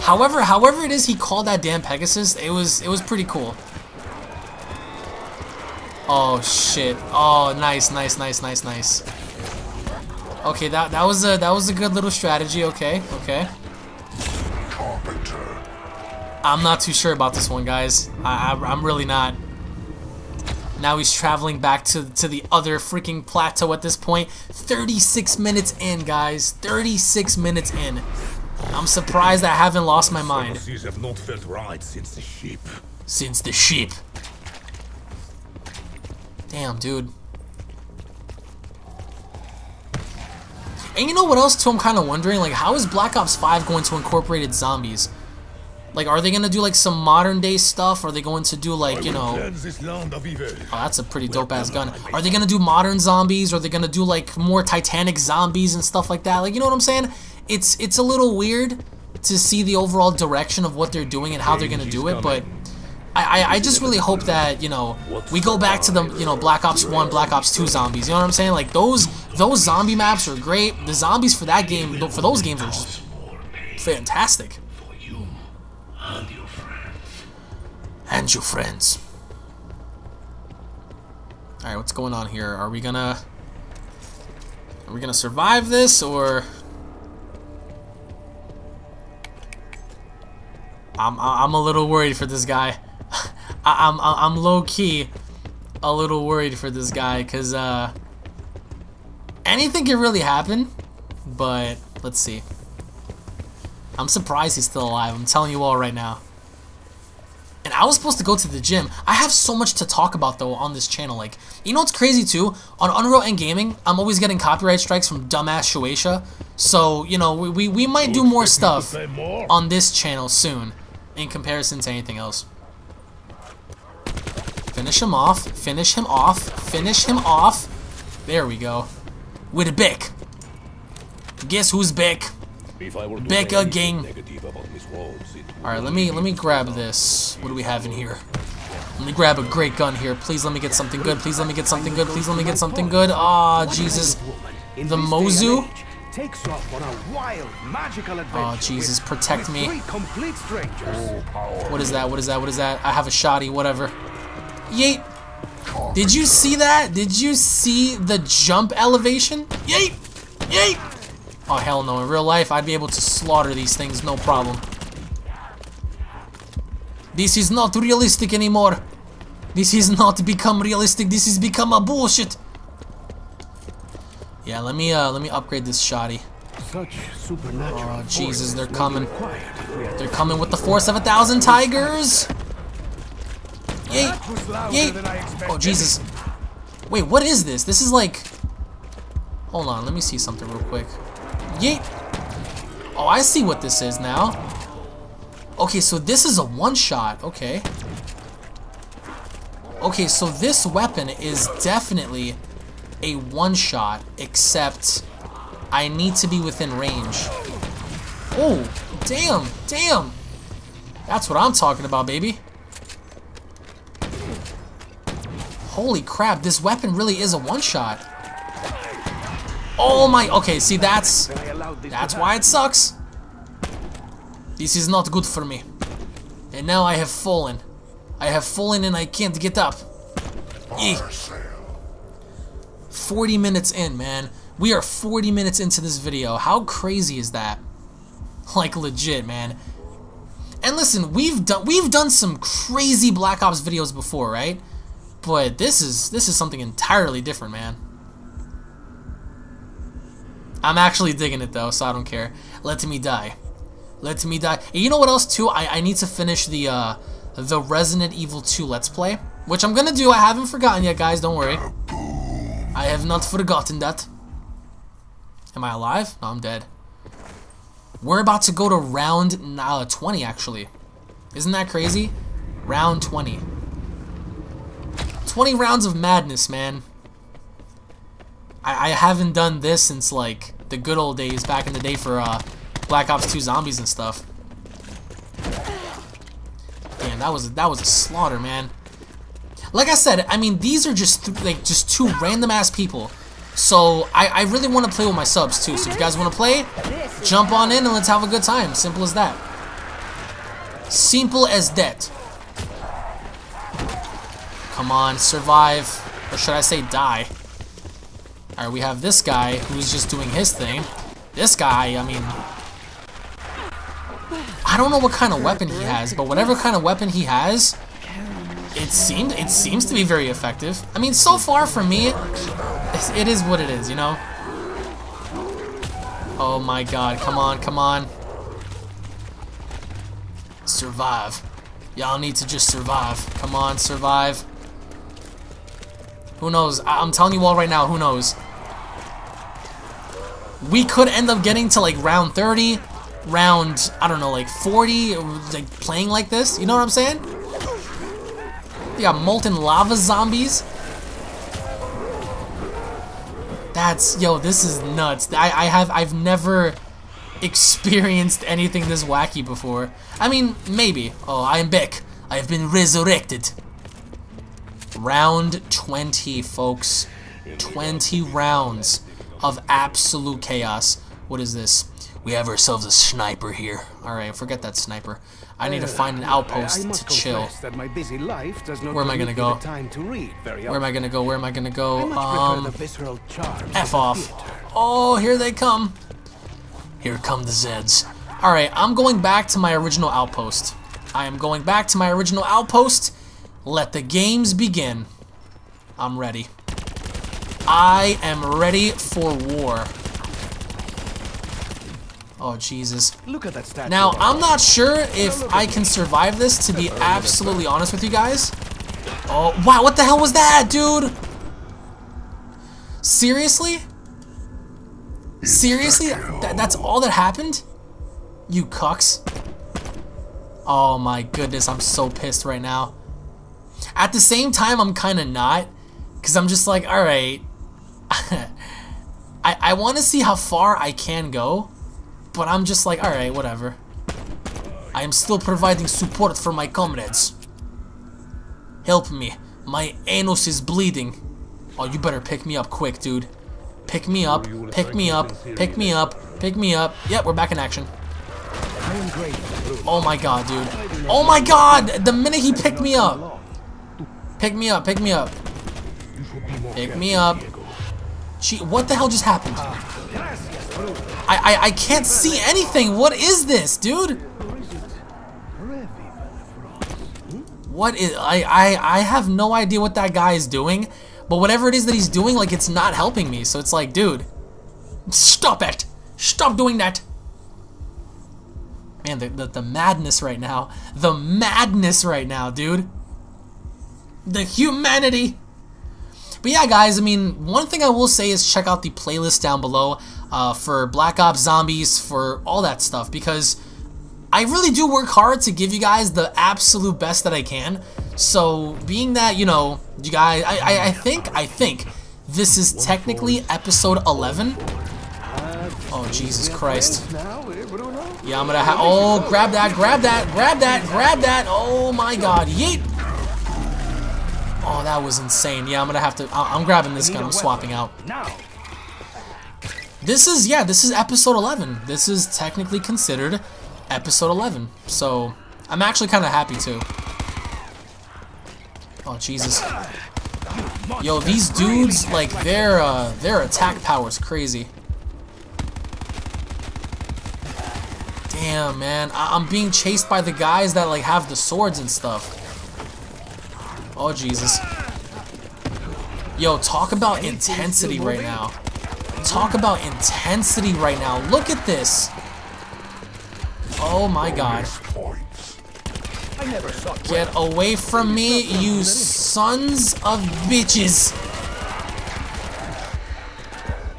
However, however it is he called that damn Pegasus, it was it was pretty cool. Oh shit. Oh, nice, nice, nice, nice, nice. Okay, that that was a that was a good little strategy. Okay, okay. I'm not too sure about this one, guys. I, I I'm really not. Now he's traveling back to to the other freaking plateau at this point. 36 minutes in, guys. 36 minutes in. I'm surprised I haven't lost my mind have not felt right since the ship. since the sheep. Damn, dude. And you know what else too I'm kind of wondering? Like, how is Black Ops 5 going to incorporate zombies? Like, are they going to do, like, some modern day stuff? Are they going to do, like, you know... Oh, that's a pretty dope-ass gun. Are they going to do modern zombies? Are they going to do, like, more Titanic zombies and stuff like that? Like, you know what I'm saying? It's, it's a little weird to see the overall direction of what they're doing and how they're going to do it, but... I, I, just really hope that, you know, we go back to the, you know, Black Ops 1, Black Ops 2 zombies. You know what I'm saying? Like, those those zombie maps are great. The zombies for that game, for those games are just fantastic. And your friends. And your friends. Alright, what's going on here? Are we gonna... Are we gonna survive this, or... I'm, I'm a little worried for this guy. I, I'm, I'm low-key a little worried for this guy, because, uh... Anything can really happen, but let's see. I'm surprised he's still alive. I'm telling you all right now. And I was supposed to go to the gym. I have so much to talk about though on this channel. Like, you know what's crazy too? On Unreal Ent Gaming, I'm always getting copyright strikes from dumbass Shueisha. So, you know, we, we, we might do more stuff more. on this channel soon in comparison to anything else. Finish him off. Finish him off. Finish him off. There we go. With a Bic. Guess who's Bic? If I were to Back say anything again. negative about Miss Rhodes, it would Alright, let me let me grab this. What do we have in here? Let me grab a great gun here. Please let me get something good. Please let me get something good. Please let me get something good. Ah, Jesus. The Mozu? Takes off on a wild, magical adventure. Oh, Jesus, protect me. What is that? What is that? What is that? I have a shoddy, whatever. Yeet. Did you see that? Did you see the jump elevation? Yeet. Yeet. Oh, hell no. In real life, I'd be able to slaughter these things, no problem. This is not realistic anymore. This is not become realistic. This has become a bullshit. Yeah, let me uh let me upgrade this shoddy. Such supernatural Oh, Jesus, they're coming. required if we are They're coming with the force of a thousand tigers. Yeet. That Yeet. than I expected. Oh, Jesus. Wait, what is this? This is like... Hold on, let me see something real quick. Yeet. Oh, I see what this is now. Okay, so this is a one-shot. Okay. Okay, so this weapon is definitely a one-shot, except I need to be within range. Oh, damn, damn. That's what I'm talking about, baby. Holy crap, this weapon really is a one-shot. Oh my, okay, see that's, that's why it sucks. This is not good for me. And now I have fallen. I have fallen and I can't get up. Eek. 40 minutes in, man. We are 40 minutes into this video. How crazy is that? Like legit, man. And listen, we've done we've done some crazy Black Ops videos before, right? But this is this is something entirely different, man. I'm actually digging it though, so I don't care. Let me die. Let me die. And you know what else too? I, I need to finish the uh the Resident Evil 2 Let's Play. Which I'm gonna do. I haven't forgotten yet, guys, don't worry. I have not forgotten that. Am I alive? No, I'm dead. We're about to go to round uh, 20, actually. Isn't that crazy? Round 20. 20 rounds of madness, man. I, I haven't done this since, like, the good old days back in the day for uh, Black Ops 2 Zombies and stuff. Damn, that was, that was a slaughter, man. Like I said, I mean, these are just, like, just two random-ass people. So, I, I really want to play with my subs, too. So if you guys want to play, jump on in and let's have a good time. Simple as that. Simple as that. Come on, survive. Or should I say die? Alright, we have this guy who's just doing his thing. This guy, I mean... I don't know what kind of weapon he has, but whatever kind of weapon he has, it seemed it seems to be very effective. I mean, so far for me, it is what it is, you know? Oh my god, come on, come on. Survive. Y'all need to just survive. Come on, survive. Who knows? I I'm telling you all right now, who knows? We could end up getting to like round 30, round, I don't know, like 40, like playing like this. You know what I'm saying? They got molten lava zombies. That's, yo, this is nuts. I, I have, I've never experienced anything this wacky before. I mean, maybe. Oh, I am back. I have been resurrected. Round 20, folks. 20 rounds of absolute chaos. What is this? We have ourselves a sniper here. Alright, forget that sniper. I need to find an outpost I to chill. confess That my busy life does not Where am I gonna go? to Where am I gonna go? Where am I gonna go? Um, the visceral charm F off. Oh, here they come. Here come the Zeds. Alright, I'm going back to my original outpost. I am going back to my original outpost. Let the games begin. I'm ready. I am ready for war. Oh, Jesus. Look at that statue. Now, I'm not sure if I can survive this, to be absolutely honest with you guys. Oh, wow, what the hell was that, dude? Seriously? Seriously? Th that's all that happened? You cucks. Oh my goodness, I'm so pissed right now. At the same time, I'm kind of not. Because I'm just like, alright. I, I want to see how far I can go. But I'm just like, alright, whatever. I am still providing support for my comrades. Help me. My anus is bleeding. Oh, you better pick me up quick, dude. Pick me up, pick me up, pick me up, pick me up. Yep, we're back in action. I am grateful. Oh my god, dude. Oh my god! The minute he picked me up. Pick me up, pick me up. Pick me up. Gee, what the hell just happened? I, I, I can't see anything. What is this, dude? What is I, I I have no idea what that guy is doing, but whatever it is that he's doing, like it's not helping me. So it's like, dude, stop it! Stop doing that! Man, the, the, the madness right now. The madness right now, dude. The humanity. But yeah, guys, I mean, one thing I will say is check out the playlist down below uh, for Black Ops Zombies, for all that stuff, because I really do work hard to give you guys the absolute best that I can. So, being that, you know, you guys, I, I, I think, I think this is technically episode 11. Oh, Jesus Christ. Eh? Yeah, I'm gonna have. Oh, grab that, grab that, grab that, grab that. Oh my god, yeet. Oh, that was insane. Yeah, I'm gonna have to. I- I'm grabbing this gun. I'm swapping out. Now. This is, yeah, this is episode 11. This is technically considered episode 11. So, I'm actually kind of happy too. Oh, Jesus. Yo, these dudes, like, their, uh, their attack power is crazy. Damn, man. I I'm being chased by the guys that, like, have the swords and stuff. Oh, Jesus. Yo, talk about intensity right now. Talk about intensity right now. Look at this. Oh my god. I never saw Get away from me, you sons of bitches.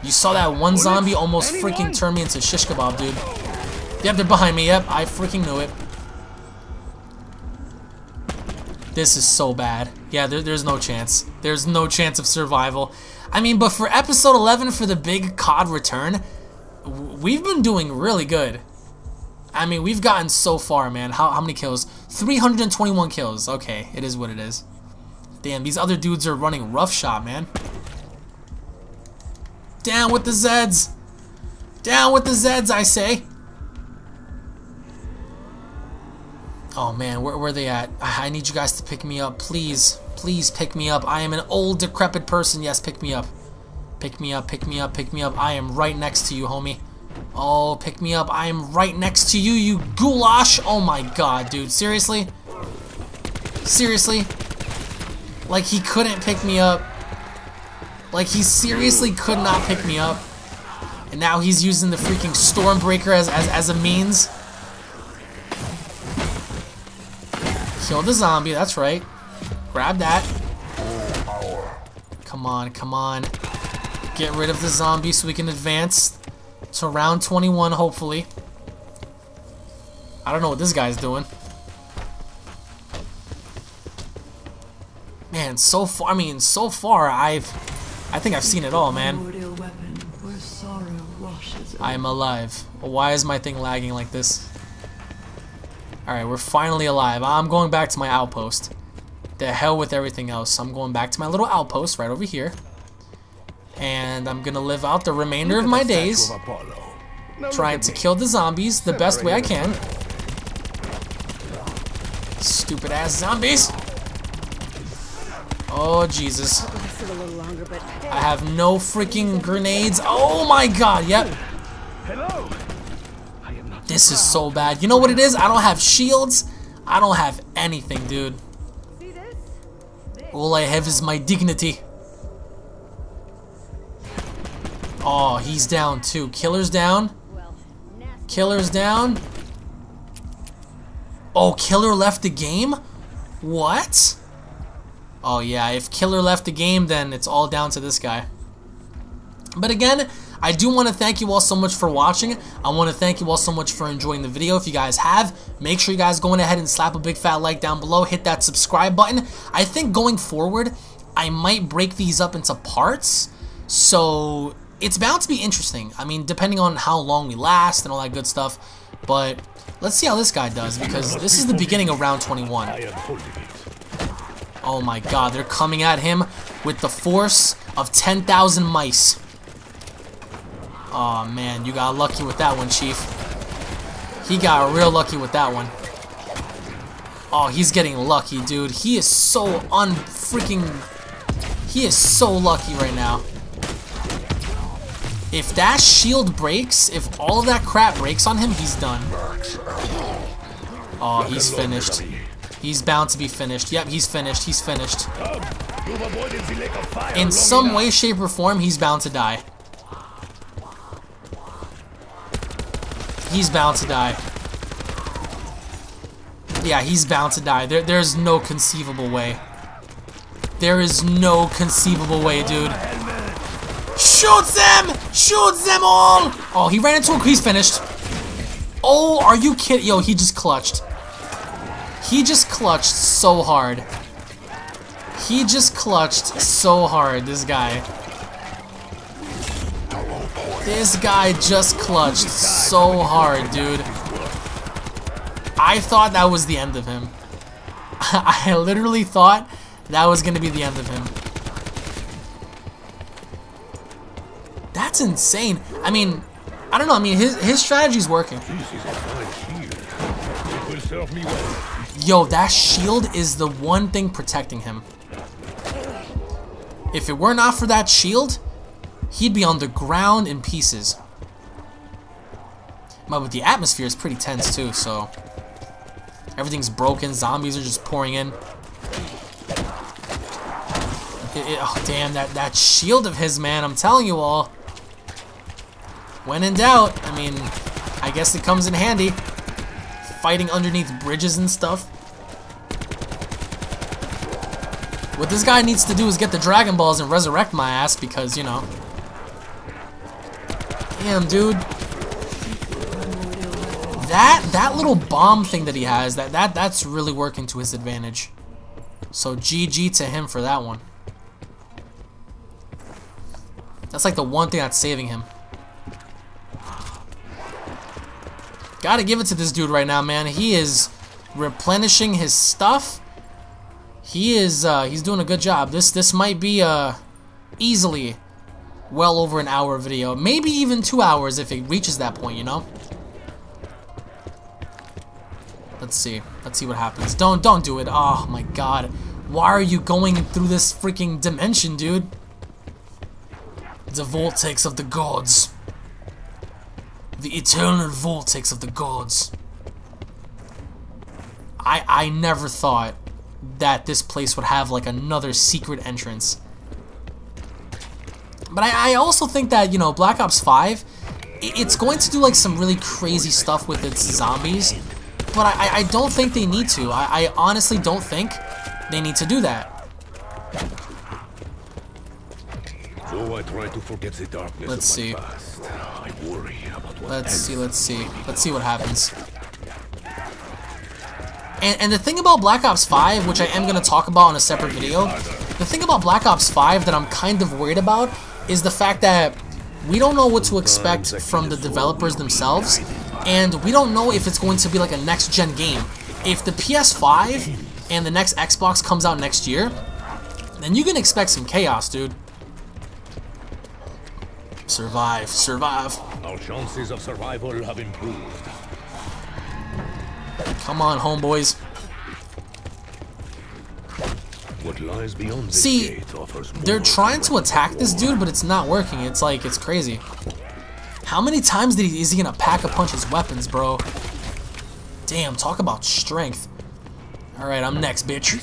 You saw that one zombie almost freaking turn me into shish kebab, dude. Yep, they're behind me. Yep, I freaking knew it. This is so bad. Yeah, there, there's no chance. There's no chance of survival. I mean, but for episode 11 for the big COD return, we've been doing really good. I mean, we've gotten so far, man. How, how many kills? 321 kills. Okay, it is what it is. Damn, these other dudes are running roughshod, man. Down with the Zeds. Down with the Zeds, I say. Oh man, where, where are they at? I need you guys to pick me up, please. Please pick me up. I am an old, decrepit person. Yes, pick me up. Pick me up, pick me up, pick me up. I am right next to you, homie. Oh, pick me up. I am right next to you, you goulash. Oh my god, dude. Seriously? Seriously? Like, he couldn't pick me up. Like, he seriously could not pick me up. And now he's using the freaking Stormbreaker as, as, as a means. Kill the zombie, that's right. Grab that. Come on, come on. Get rid of the zombie so we can advance to round 21, hopefully. I don't know what this guy's doing. Man, so far, I mean, so far, I've, I think I've seen it all, man. I'm alive. Why is my thing lagging like this? Alright, we're finally alive. I'm going back to my outpost. The hell with everything else. I'm going back to my little outpost right over here. And I'm gonna live out the remainder of my days trying to kill the zombies the best way I can. Stupid ass zombies! Oh, Jesus. I have no freaking grenades. Oh my god, yep. This is so bad. You know what it is? I don't have shields. I don't have anything, dude. All I have is my dignity. Oh, he's down too. Killer's down. Killer's down. Oh, Killer left the game? What? Oh yeah, if Killer left the game, then it's all down to this guy. But again, I do want to thank you all so much for watching. I want to thank you all so much for enjoying the video. If you guys have, make sure you guys go ahead and slap a big fat like down below. Hit that subscribe button. I think going forward, I might break these up into parts. So it's bound to be interesting. I mean, depending on how long we last and all that good stuff. But let's see how this guy does because this is the beginning of round 21. Oh my god, they're coming at him with the force of 10,000 mice. Oh man, you got lucky with that one, Chief. He got real lucky with that one. Oh, he's getting lucky, dude. He is so unfreaking... He is so lucky right now. If that shield breaks, if all of that crap breaks on him, he's done. Oh, he's finished. He's bound to be finished. Yep, he's finished. He's finished. In some way, shape, or form, he's bound to die. He's bound to die. Yeah, he's bound to die. There, there's no conceivable way. There is no conceivable way, dude. Shoot them! Shoot them all! Oh, he ran into a... He's finished. Oh, are you kidding? Yo, he just clutched. He just clutched so hard. He just clutched so hard, this guy. This guy just clutched so hard, dude. I thought that was the end of him. I literally thought that was going to be the end of him. That's insane. I mean, I don't know. I mean, his, his strategy's working. Yo, that shield is the one thing protecting him. If it were not for that shield, he'd be on the ground in pieces. But the atmosphere is pretty tense too, so everything's broken. Zombies are just pouring in. It, it, oh damn, that that shield of his, man! I'm telling you all. When in doubt, I mean, I guess it comes in handy. Fighting underneath bridges and stuff. What this guy needs to do is get the Dragon Balls and resurrect my ass because, you know, Damn, dude. That that little bomb thing that he has, that that that's really working to his advantage. So GG to him for that one. That's like the one thing that's saving him. Gotta give it to this dude right now, man. He is replenishing his stuff. He is uh, he's doing a good job. This this might be uh easily well over an hour video. Maybe even two hours if it reaches that point, you know? Let's see. Let's see what happens. Don't don't do it. Oh my god. Why are you going through this freaking dimension, dude? The vortex of the gods. The eternal vortex of the gods. I I never thought that this place would have like another secret entrance. But I, I also think that, you know, Black Ops 5, it's going to do like some really crazy stuff with its zombies. But I, I don't think they need to. I, I honestly don't think they need to do that. So I try to forget the darkness Let's of my see. past. I worry about what Let's see, let's see. Let's see what happens. And, and the thing about Black Ops 5, which I am going to talk about in a separate video, the thing about Black Ops 5 that I'm kind of worried about is the fact that we don't know what to expect from the developers themselves, and we don't know if it's going to be like a next-gen game. If the PS5 and the next Xbox comes out next year, then you can expect some chaos, dude. Survive, survive. Our chances of survival have improved. Come on, homeboys. What lies beyond this See, gate offers more They're trying to attack this dude, but it's not working. It's like, it's crazy. How many times did he, is he gonna pack a punch his weapons, bro? Damn, talk about strength. Alright, I'm next, bitch.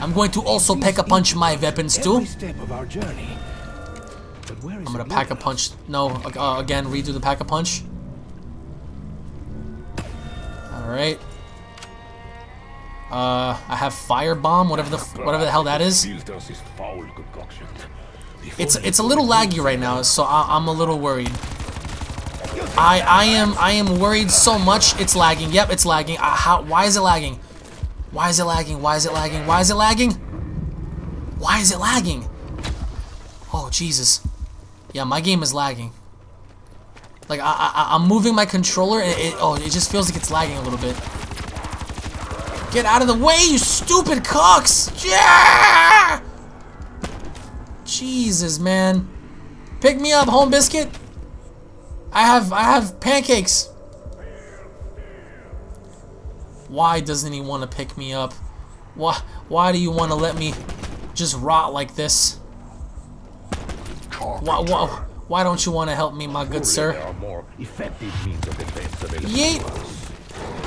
I'm going to also pack a punch my weapons too. Every step of our journey. But where is I'm gonna pack a punch. No, uh, again, redo the pack a punch. Alright. Uh, I have fire bomb, whatever the whatever the hell that is. It's it's a little laggy right now, so I, I'm a little worried. I I am I am worried so much. It's lagging. Yep, it's lagging. Uh, how? Why is it lagging? Why is it lagging? Why is it lagging? Why is it lagging? Why is it lagging? Oh Jesus! Yeah, my game is lagging. Like I I I'm moving my controller and it oh it just feels like it's lagging a little bit. Get out of the way, you stupid cocks! Yeah! Jesus, man. Pick me up, home biscuit. I have I have pancakes. Why doesn't he want to pick me up? Why why do you want to let me just rot like this? Why why, why don't you want to help me, my good sir? There are more effective means of defense available. Yeet.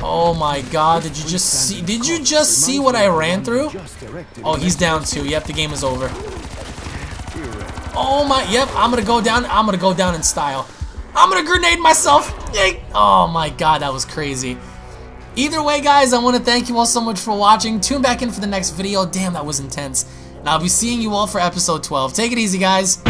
Oh my god, did you just see did you just see what I ran through? Oh, he's down too. Yep, the game is over. Oh my, yep, I'm gonna go down, I'm gonna go down in style. I'm gonna grenade myself. Yay. Oh my god, that was crazy. Either way, guys, I want to thank you all so much for watching. Tune back in for the next video. Damn, that was intense. And I'll be seeing you all for episode 12. Take it easy, guys.